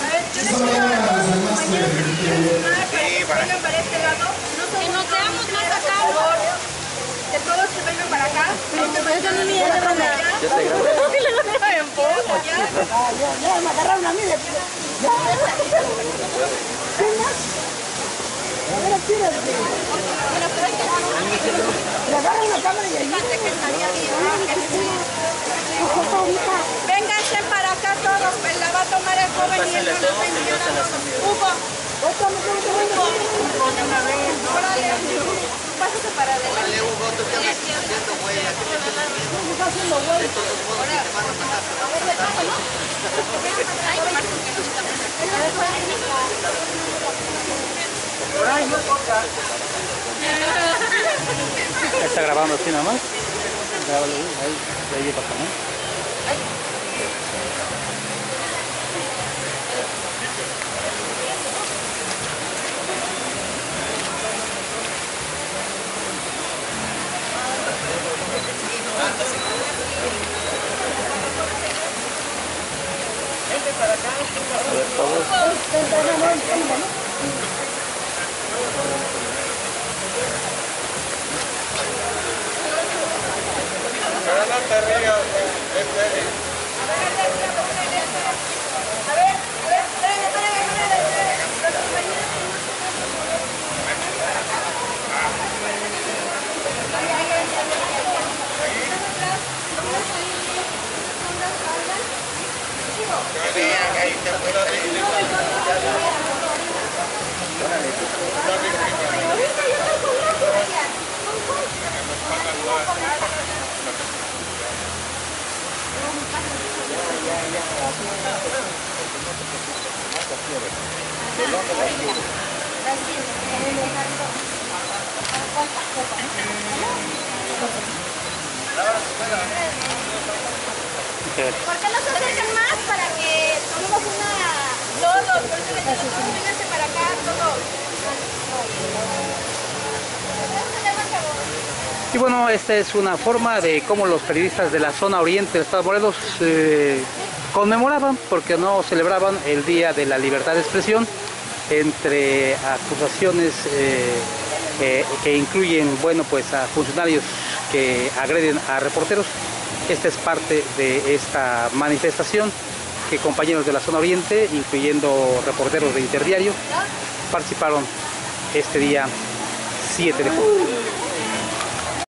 A ver, yo les pido a todos los compañeros que se quieran sumar para que se vengan para este lado. No Que nos veamos más por acá. favor, que todos se vengan para acá. Pero te parece a mí, ya te van a- Ya te grabo. En poco, ya. Ya me agarraron a mí de... Ya. ¿Qué más? A ver, tírate. Le agarran la cámara y ahí. Vénganse para acá todos, pues la va a tomar el joven y el Hugo, pásate para adelante. Güey. Está grabando así nada más. Grábalo ahí, ahí, ahí para acá, ¿no? A ver, todos. A ver, a ver, compañeros. ¿Por qué no se acercan más para que tomemos una... Todos, por eso todos Y bueno, esta es una forma de cómo los periodistas de la zona oriente del Estado de Morelos eh, conmemoraban, porque no celebraban el Día de la Libertad de Expresión, entre acusaciones eh, eh, que incluyen, bueno, pues a funcionarios que agreden a reporteros. Esta es parte de esta manifestación que compañeros de la zona oriente, incluyendo reporteros de Interdiario, participaron este día 7 de julio.